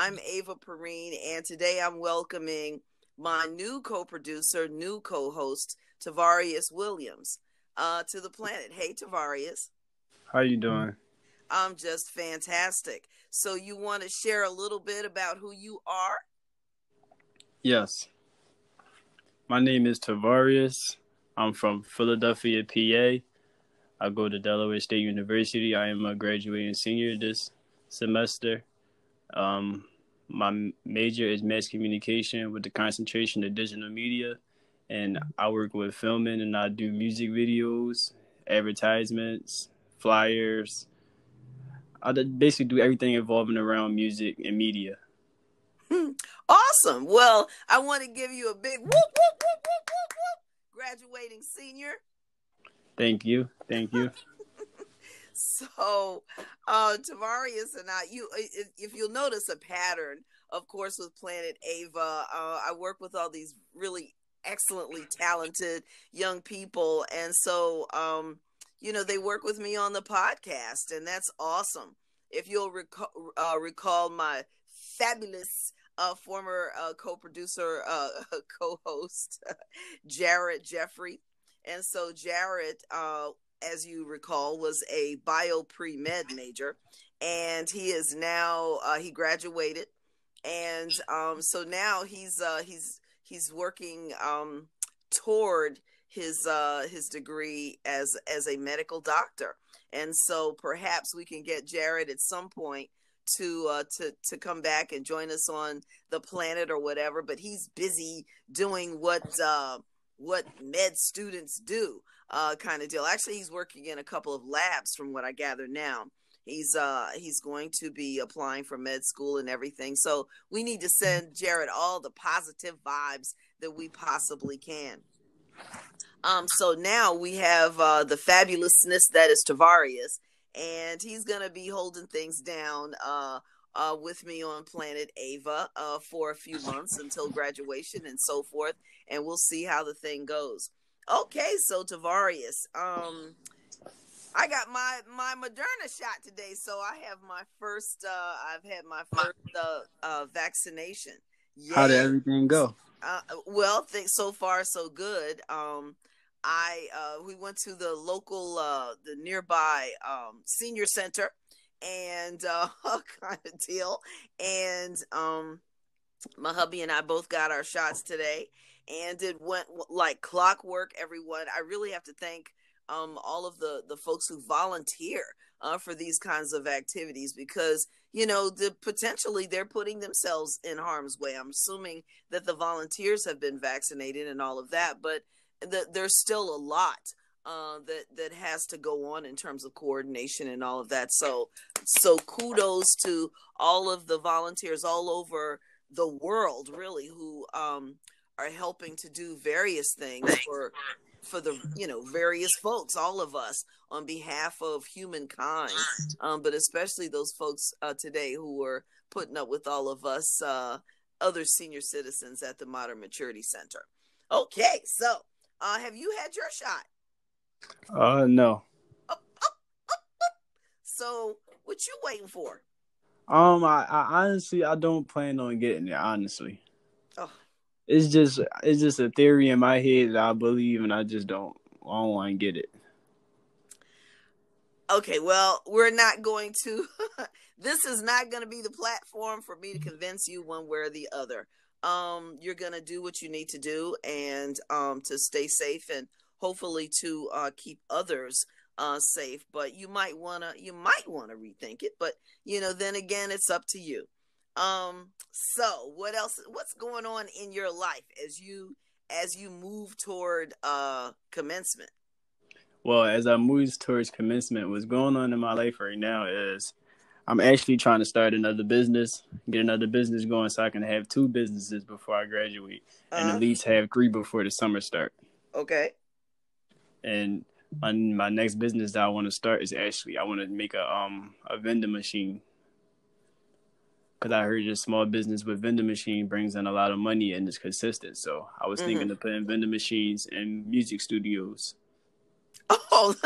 I'm Ava Perrine, and today I'm welcoming my new co-producer, new co-host, Tarvarius Williams, uh, to the planet. Hey, Tarvarius. How you doing? I'm just fantastic. So you want to share a little bit about who you are? Yes. My name is Tarvarius. I'm from Philadelphia, PA. I go to Delaware State University. I am a graduating senior this semester. Um, my major is mass communication with the concentration of digital media, and I work with filming and I do music videos, advertisements, flyers. I basically do everything involving around music and media. awesome. Well, I want to give you a big whoop, whoop, whoop, whoop, whoop, whoop. Graduating senior. Thank you. Thank you. so, uh, Tarvarius and I, you, if you'll notice a pattern, of course, with Planet Ava, uh, I work with all these really excellently talented young people, and so, um, you know, they work with me on the podcast, and that's awesome. If you'll recall, uh, recall my fabulous uh, former uh, co-producer, uh, co-host, Jared Jeffrey. And so Jared, uh, as you recall, was a bio pre med major, and he is now uh, he graduated, and um, so now he's uh, he's he's working um, toward his uh, his degree as as a medical doctor, and so perhaps we can get Jared at some point to uh, to to come back and join us on the planet or whatever. But he's busy doing what uh, what med students do, uh, kind of deal. Actually, he's working in a couple of labs, from what I gather now. He's uh he's going to be applying for med school and everything. So we need to send Jared all the positive vibes that we possibly can. Um, so now we have uh, the fabulousness that is Tarvarius, and he's going to be holding things down uh, uh, with me on Planet Ava uh, for a few months until graduation and so forth, and we'll see how the thing goes. Okay, so Tarvarius, um, I got my my Moderna shot today, so I have my first. Uh, I've had my first uh, uh, vaccination. How did everything go? Uh, well, think so far so good. Um, I uh, we went to the local, uh, the nearby um, senior center, and uh, kind of deal. And um, my hubby and I both got our shots today, and it went like clockwork. Everyone, I really have to thank um, all of the the folks who volunteer uh, for these kinds of activities because you know the potentially they're putting themselves in harm's way. I'm assuming that the volunteers have been vaccinated and all of that, but the, there's still a lot uh, that that has to go on in terms of coordination and all of that. So so kudos to all of the volunteers all over the world, really, who um, are helping to do various things for for the you know various folks, all of us, on behalf of humankind, um, but especially those folks uh, today who are putting up with all of us uh, other senior citizens at the Modern Maturity Center. Okay, so uh, have you had your shot? Uh, no. So, what you waiting for? Um, I, I honestly I don't plan on getting it. Honestly, oh. it's just it's just a theory in my head that I believe, and I just don't I don't want to get it. Okay, well, we're not going to. this is not going to be the platform for me to convince you one way or the other. Um, you're going to do what you need to do, and um, to stay safe and hopefully to uh, keep others uh, safe. But you might wanna you might wanna rethink it. But you know, then again, it's up to you. Um, so what else? What's going on in your life as you as you move toward uh, commencement? Well, as I move towards commencement, what's going on in my life right now is I'm actually trying to start another business, get another business going, so I can have two businesses before I graduate, uh-huh. and at least have three before the summer start. Okay and my my next business that I want to start is actually I want to make a um a vending machine because I heard your small business with vending machine brings in a lot of money and it's consistent. So I was mm-hmm. thinking of putting vending machines in music studios. Oh,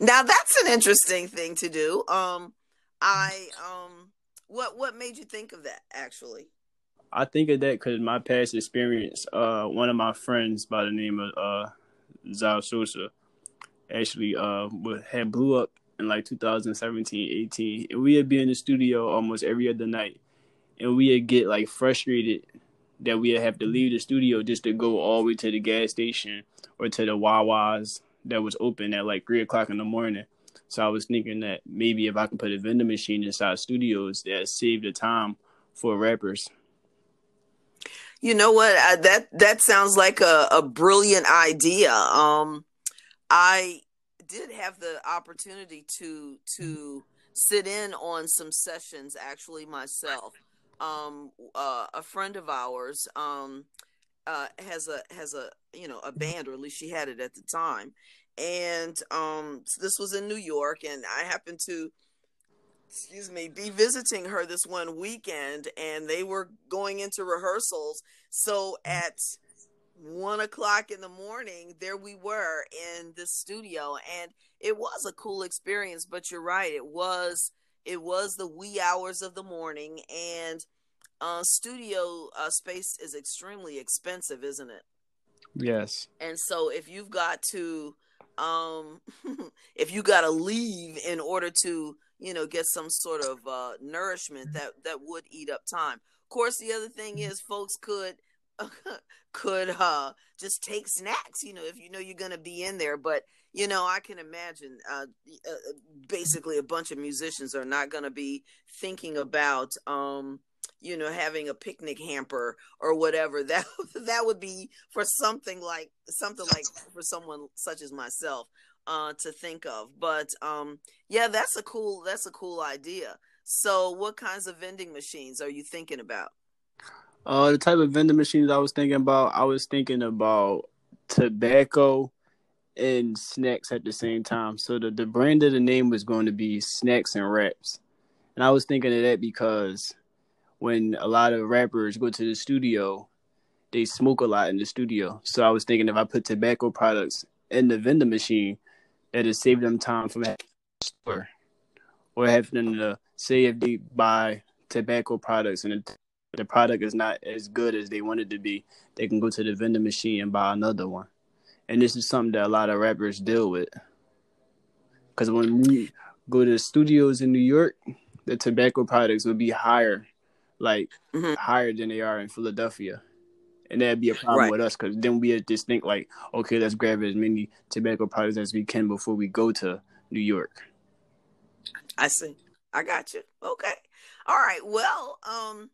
now that's an interesting thing to do. Um, I um what what made you think of that actually? I think of that because my past experience. Uh, one of my friends by the name of uh, Zal Sosa actually uh had blew up in like 2017, 18, and we'd be in the studio almost every other night, and we'd get like frustrated that we'd have to leave the studio just to go all the way to the gas station or to the Wawa's that was open at like three o'clock in the morning. So I was thinking that maybe if I could put a vending machine inside studios, that save the time for rappers. You know what? I, that that sounds like a, a brilliant idea. Um, I did have the opportunity to to sit in on some sessions actually myself. Um, uh, a friend of ours um, uh, has a has a you know a band, or at least she had it at the time, and um, so this was in New York, and I happened to excuse me, be visiting her this one weekend, and they were going into rehearsals. So at one o'clock in the morning, there we were in the studio, and it was a cool experience. But you're right, it was it was the wee hours of the morning, and uh, studio uh, space is extremely expensive, isn't it? Yes. And so if you've got to um if you got to leave in order to you know get some sort of uh nourishment that that would eat up time of course the other thing is folks could could uh just take snacks you know if you know you're going to be in there but you know i can imagine uh, uh basically a bunch of musicians are not going to be thinking about um you know having a picnic hamper or whatever. That that would be for something like something like for someone such as myself uh to think of but um yeah that's a cool that's a cool idea. So what kinds of vending machines are you thinking about uh the type of vending machines i was thinking about i was thinking about tobacco and snacks at the same time so the, the brand of the name was going to be snacks and wraps and i was thinking of that because when a lot of rappers go to the studio, they smoke a lot in the studio. So I was thinking if I put tobacco products in the vending machine, that'd save them time from having to store or having to say if they buy tobacco products and the product is not as good as they want it to be, they can go to the vending machine and buy another one. And this is something that a lot of rappers deal with. Because when we go to studios in New York, the tobacco products will be higher like mm-hmm. higher than they are in Philadelphia. And that'd be a problem right. with us because then we just think like, okay, let's grab as many tobacco products as we can before we go to New York. I see. I got you. Okay. All right. Well, um,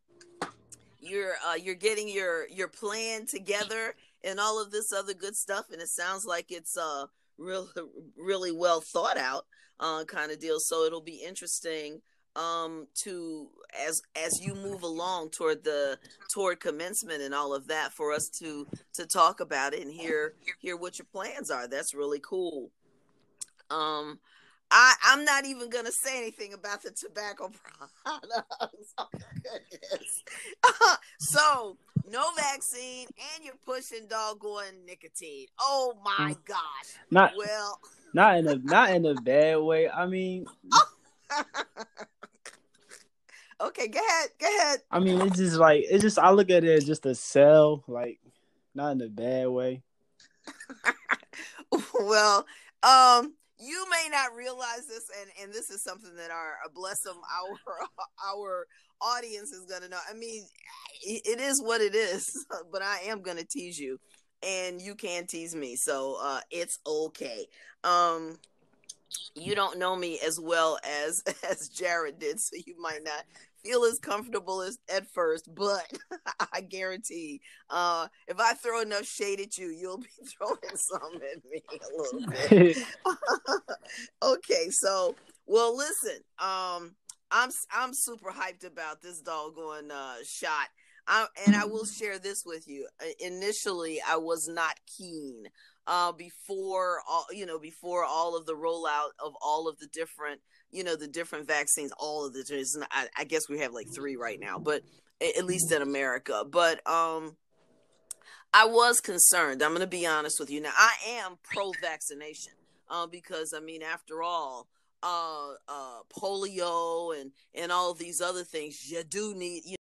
you're uh, you're getting your your plan together and all of this other good stuff, and it sounds like it's uh really really well thought out uh kind of deal. So it'll be interesting um to as as you move along toward the toward commencement and all of that for us to to talk about it and hear hear what your plans are that's really cool um I, I'm not even gonna say anything about the tobacco products. Oh, goodness. so no vaccine, and you're pushing doggone nicotine. Oh my mm. gosh! Not well, not in a not in a bad way. I mean, okay, go ahead, go ahead. I mean, it's just like it's just I look at it as just a sell, like not in a bad way. well, um, you may not realize this, and and this is something that our bless them our our audience is gonna know. I mean, it is what it is, but I am gonna tease you, and you can tease me, so uh, it's okay. Um, you don't know me as well as as Jared did, so you might not feel as comfortable as at first, but I guarantee uh, if I throw enough shade at you, you'll be throwing some at me a little bit. Okay, so well, listen, um, I'm I'm super hyped about this doggone uh, shot. I, and I will share this with you. Initially, I was not keen uh, before all you know before all of the rollout of all of the different you know the different vaccines all of the I, I guess we have like three right now but at least in america but um i was concerned i'm gonna be honest with you now i am pro-vaccination uh, because i mean after all uh, uh, polio and and all these other things, you do need you